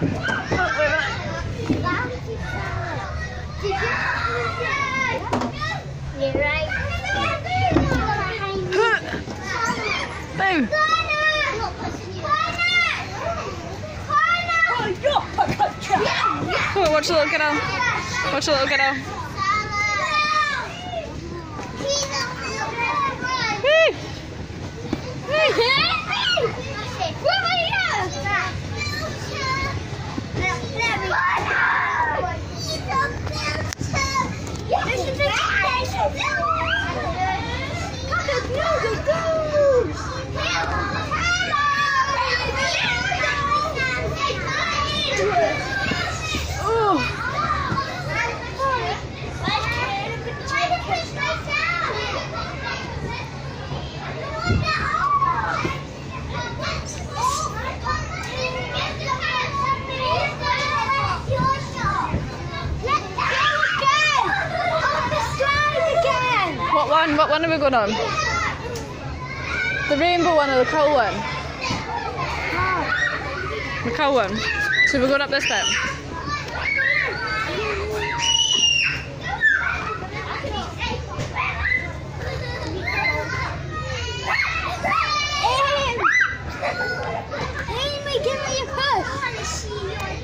You're right. Watch the little kiddo. Watch the little kiddo. What one? What one are we going on? The rainbow one or the coal one? The coal one. So we're going up this bit.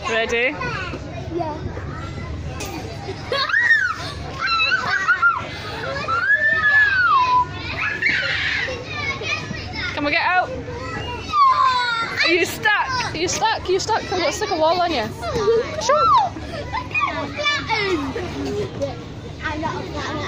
Ready? Yeah. Can we get out? Are you stuck? Are you stuck? Are you stuck? I've got to stick a wall on you. Sure. I'm not a planet.